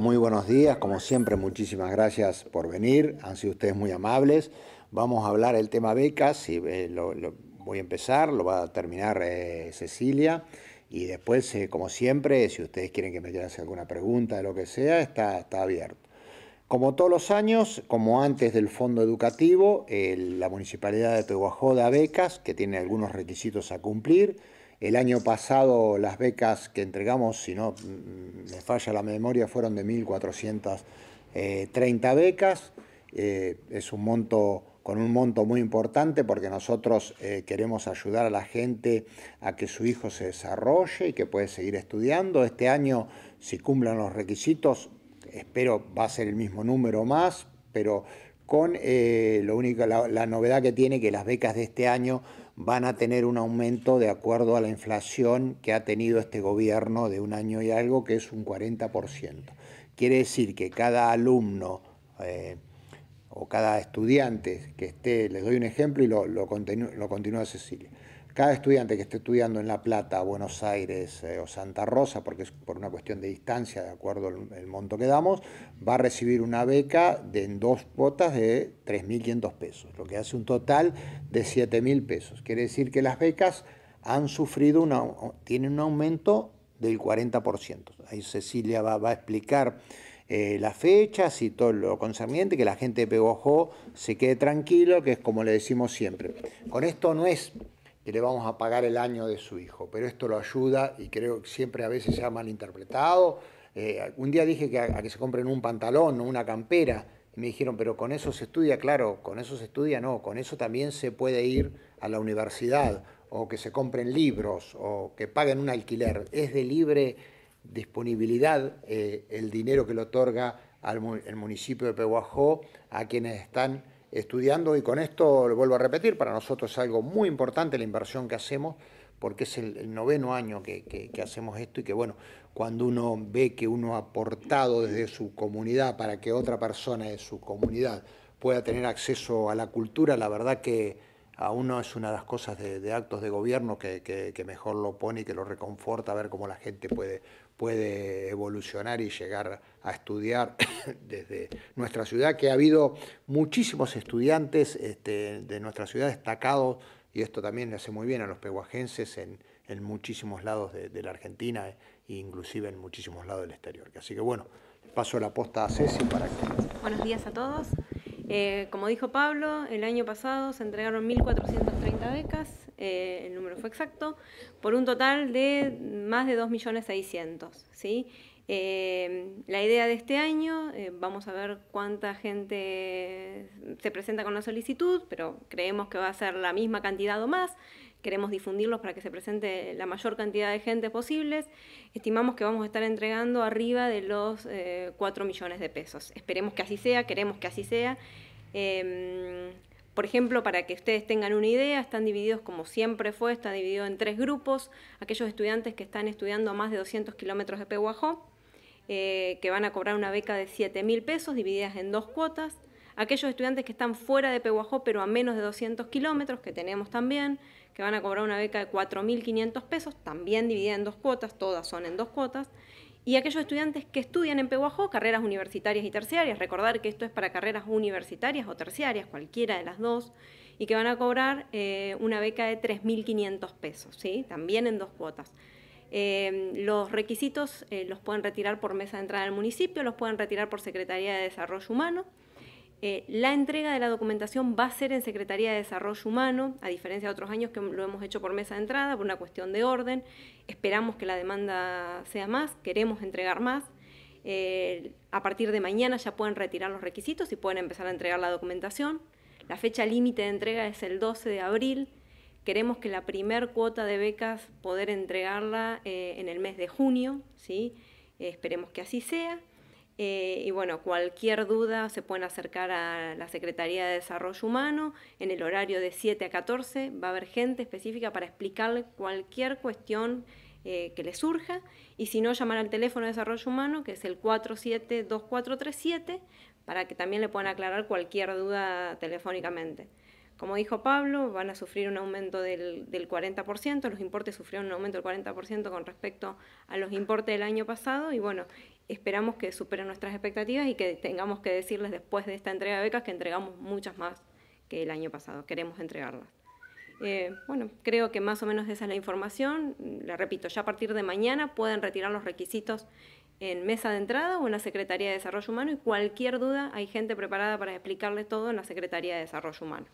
Muy buenos días, como siempre muchísimas gracias por venir, han sido ustedes muy amables. Vamos a hablar el tema becas, y, eh, lo, voy a empezar, lo va a terminar eh, Cecilia y después, eh, como siempre, si ustedes quieren que me hagan alguna pregunta lo que sea, está, está abierto. Como todos los años, como antes del fondo educativo, la Municipalidad de Pehuajó da becas que tiene algunos requisitos a cumplir el año pasado las becas que entregamos, si no mm, me falla la memoria, fueron de 1.430 becas. Eh, es un monto con un monto muy importante porque nosotros eh, queremos ayudar a la gente a que su hijo se desarrolle y que puede seguir estudiando. Este año, si cumplan los requisitos, espero va a ser el mismo número más, pero con eh, lo la novedad que tiene que las becas de este año van a tener un aumento de acuerdo a la inflación que ha tenido este gobierno de un año y algo, que es un 40%. Quiere decir que cada alumno eh, o cada estudiante que esté, les doy un ejemplo y lo, lo, lo continúa Cecilia, cada estudiante que esté estudiando en La Plata, Buenos Aires eh, o Santa Rosa, porque es por una cuestión de distancia, de acuerdo al monto que damos, va a recibir una beca de, en dos cuotas de 3.500 pesos, lo que hace un total de 7.000 pesos. Quiere decir que las becas han sufrido, una, tienen un aumento del 40%. Ahí Cecilia va, a explicar eh, las fechas y todo lo concerniente, que la gente de Pegojó se quede tranquilo, que es como le decimos siempre. Con esto no es que le vamos a pagar el año de su hijo, pero esto lo ayuda y creo que siempre a veces se ha malinterpretado. Eh, un día dije que a, que se compren un pantalón o una campera y me dijeron, pero con eso se estudia, claro, con eso se estudia, no, con eso también se puede ir a la universidad o que se compren libros o que paguen un alquiler. Es de libre disponibilidad eh, el dinero que le otorga al, el municipio de Pehuajó a quienes están estudiando y con esto lo vuelvo a repetir, para nosotros es algo muy importante la inversión que hacemos porque es el, noveno año que, hacemos esto y que bueno, cuando uno ve que uno ha aportado desde su comunidad para que otra persona de su comunidad pueda tener acceso a la cultura, la verdad que a uno es una de las cosas de, actos de gobierno que, que, mejor lo pone y que lo reconforta ver cómo la gente puede, puede evolucionar y llegar a estudiar desde nuestra ciudad, que ha habido muchísimos estudiantes este, de nuestra ciudad destacados, y esto también le hace muy bien a los pehuajenses en, muchísimos lados de, la Argentina e inclusive en muchísimos lados del exterior. Así que bueno, paso la posta a Ceci para que... Buenos días a todos. Eh, como dijo Pablo, el año pasado se entregaron 1.430 becas, eh, el número fue exacto, por un total de más de 2.600.000. ¿sí? Eh, la idea de este año, vamos a ver cuánta gente se presenta con la solicitud, pero creemos que va a ser la misma cantidad o más. Queremos difundirlos para que se presente la mayor cantidad de gente posibles. Estimamos que vamos a estar entregando arriba de los 4 millones de pesos. Esperemos que así sea, queremos que así sea. Em, por ejemplo, para que ustedes tengan una idea, están divididos como siempre fue, está dividido en tres grupos. Aquellos estudiantes que están estudiando a más de 200 kilómetros de Pehuajó, eh, que van a cobrar una beca de 7 mil pesos divididas en dos cuotas. Aquellos estudiantes que están fuera de Pehuajó, pero a menos de 200 kilómetros, que tenemos también, que van a cobrar una beca de 4.500 pesos, también dividida en dos cuotas, todas son en dos cuotas y aquellos estudiantes que estudian en Pehuajó carreras universitarias y terciarias, recordar que esto es para carreras universitarias o terciarias, cualquiera de las dos, y que van a cobrar eh, una beca de 3.500 pesos, ¿sí? también en dos cuotas. Eh, los requisitos eh, los pueden retirar por mesa de entrada del municipio, los pueden retirar por Secretaría de Desarrollo Humano, eh, la entrega de la documentación va a ser en Secretaría de Desarrollo Humano, a diferencia de otros años que lo hemos hecho por mesa de entrada, por una cuestión de orden. Esperamos que la demanda sea más, queremos entregar más. Eh, a partir de mañana ya pueden retirar los requisitos y pueden empezar a entregar la documentación. La fecha límite de entrega es el 12 de abril. Queremos que la primer cuota de becas poder entregarla eh, en el mes de junio, ¿sí? esperemos que así sea. Eh, y bueno, cualquier duda se pueden acercar a la Secretaría de Desarrollo Humano en el horario de 7 a 14. Va a haber gente específica para explicarle cualquier cuestión eh, que le surja. Y si no, llamar al teléfono de Desarrollo Humano, que es el 472437, para que también le puedan aclarar cualquier duda telefónicamente. Como dijo Pablo, van a sufrir un aumento del, 40%, los importes sufrieron un aumento del 40% con respecto a los importes del año pasado y bueno, esperamos que superen nuestras expectativas y que tengamos que decirles después de esta entrega de becas que entregamos muchas más que el año pasado, queremos entregarlas. Eh, bueno, creo que más o menos esa es la información. La repito, ya a partir de mañana pueden retirar los requisitos en mesa de entrada o en la Secretaría de Desarrollo Humano y cualquier duda hay gente preparada para explicarles todo en la Secretaría de Desarrollo Humano.